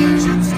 visions